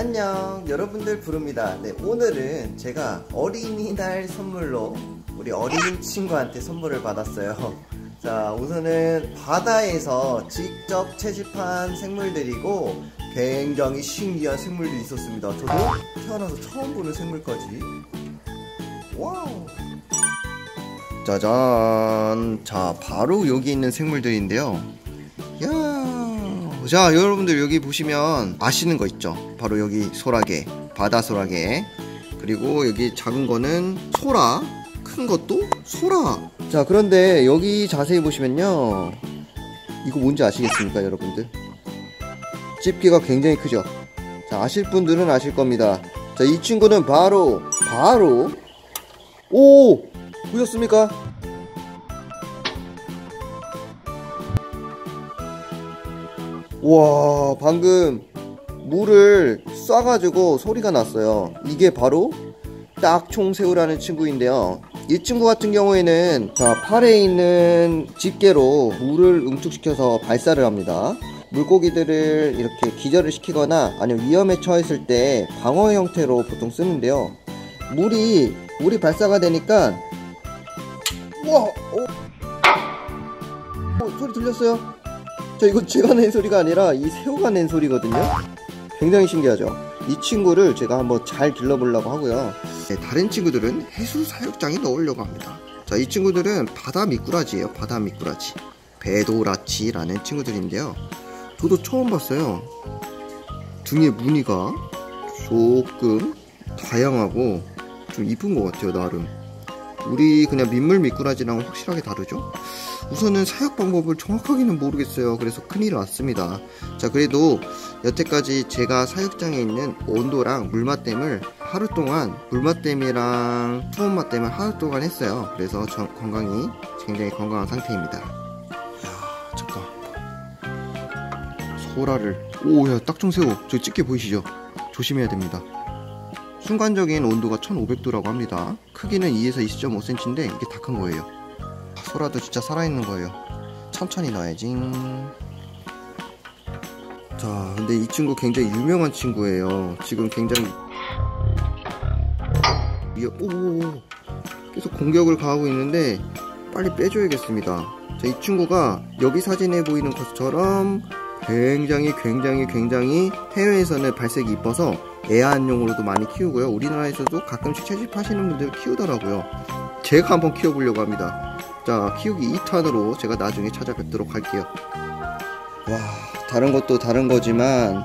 안녕. 여러분들 부릅니다. 네 오늘은 제가 어린이날 선물로 우리 어린 친구한테 선물을 받았어요. 자 우선은 바다에서 직접 채집한 생물들이고 굉장히 신기한 생물들이 있었습니다. 저도 태어나서 처음 보는 생물까지. 와우. 짜잔. 자 바로 여기 있는 생물들인데요. 야 자, 여러분들 여기 보시면 아시는 거 있죠? 바로 여기 소라게, 바다 소라게. 그리고 여기 작은 거는 소라, 큰 것도 소라. 자, 그런데 여기 자세히 보시면요. 이거 뭔지 아시겠습니까, 여러분들? 집게가 굉장히 크죠? 자, 아실 분들은 아실 겁니다. 자, 이 친구는 바로, 바로, 오! 보셨습니까? 와 방금 물을 쏴가지고 소리가 났어요. 이게 바로 딱총새우라는 친구인데요. 이 친구 같은 경우에는 자 팔에 있는 집게로 물을 응축시켜서 발사를 합니다. 물고기들을 이렇게 기절을 시키거나 아니면 위험에 처했을 때 방어 형태로 보통 쓰는데요. 물이 물이 발사가 되니까 우와 어, 어, 소리 들렸어요? 자 이거 제가 낸 소리가 아니라 이 새우가 낸 소리거든요. 굉장히 신기하죠? 이 친구를 제가 한번 잘 길러보려고 하고요. 네, 다른 친구들은 해수 사육장에 넣으려고 합니다. 자 이 친구들은 바다 미꾸라지예요. 바다 미꾸라지. 배도라치라는 친구들인데요. 저도 처음 봤어요. 등에 무늬가 조금 다양하고 좀 이쁜 것 같아요 나름 우리 그냥 민물 미꾸라지랑 확실하게 다르죠? 우선은 사육 방법을 정확하게는 모르겠어요. 그래서 큰일 났습니다. 자 그래도 여태까지 제가 사육장에 있는 온도랑 물맛댐을 하루 동안 물맛댐이랑 투원맛댐을 하루 동안 했어요. 그래서 저, 건강이 굉장히 건강한 상태입니다. 야 잠깐. 소라를. 오 야 딱정새우 저 집게 보이시죠? 조심해야 됩니다 순간적인 온도가 1500도라고 합니다. 크기는 2에서 2.5cm인데 이게 다 큰 거예요. 소라도 진짜 살아있는 거예요. 천천히 넣어야지. 자 근데 이 친구 굉장히 유명한 친구예요. 지금 굉장히 오. 계속 공격을 가하고 있는데 빨리 빼줘야겠습니다. 자, 이 친구가 여기 사진에 보이는 것처럼 굉장히 굉장히 굉장히 해외에서는 발색이 이뻐서 애완용으로도 많이 키우고요. 우리나라에서도 가끔씩 채집 하시는 분들 키우더라고요. 제가 한번 키워보려고 합니다. 자 키우기 2탄으로 제가 나중에 찾아뵙도록 할게요. 와 다른 것도 다른 거지만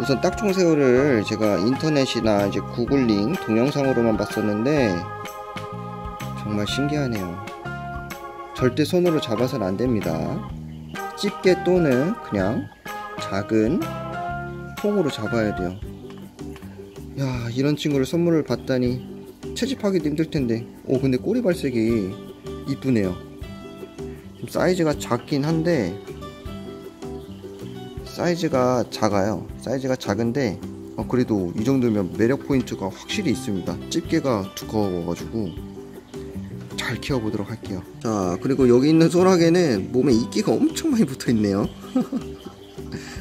우선 딱총새우를 제가 인터넷이나 이제 구글링 동영상으로만 봤었는데 정말 신기하네요. 절대 손으로 잡아서는 안됩니다. 집게 또는 그냥 작은 통으로 잡아야 돼요 야 이런 친구를 선물을 받다니 채집하기도 힘들텐데. 오 근데 꼬리 발색이 이쁘네요. 사이즈가 작긴 한데 사이즈가 작아요. 사이즈가 작은데 어, 그래도 이 정도면 매력 포인트가 확실히 있습니다. 집게가 두꺼워가지고. 잘 키워보도록 할게요. 자 그리고 여기 있는 소라게는 몸에 이끼가 엄청 많이 붙어있네요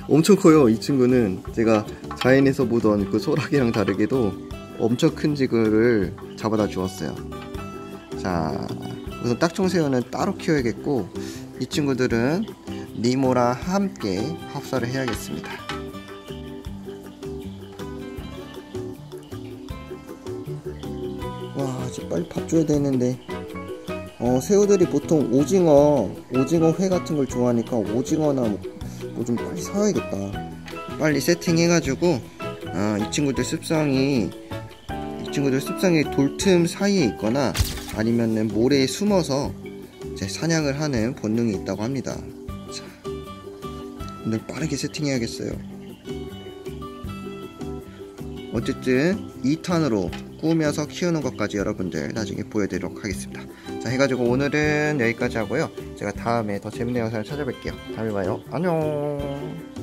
엄청 커요. 이 친구는 제가 자연에서 보던 그 소라게랑 다르게도 엄청 큰 지그를 잡아다 주었어요. 자 우선 딱총새우는 따로 키워야겠고 이 친구들은 니모랑 함께 합사를 해야겠습니다. 와 이제 빨리 밥 줘야 되는데. 어, 새우들이 보통 오징어 오징어 회 같은 걸 좋아하니까 오징어나 뭐좀 뭐 빨리 사야겠다. 빨리 세팅해가지고 아, 이 친구들 습성이 이 친구들 습성이 돌틈 사이에 있거나 아니면은 모래에 숨어서 사냥을 하는 본능이 있다고 합니다. 자, 오늘 빠르게 세팅해야겠어요. 어쨌든 2탄으로 꾸며서 키우는 것까지 여러분들 나중에 보여드리도록 하겠습니다. 자 해가지고 오늘은 여기까지 하고요. 제가 다음에 더 재밌는 영상을 찾아뵐게요. 다음에 봐요. 안녕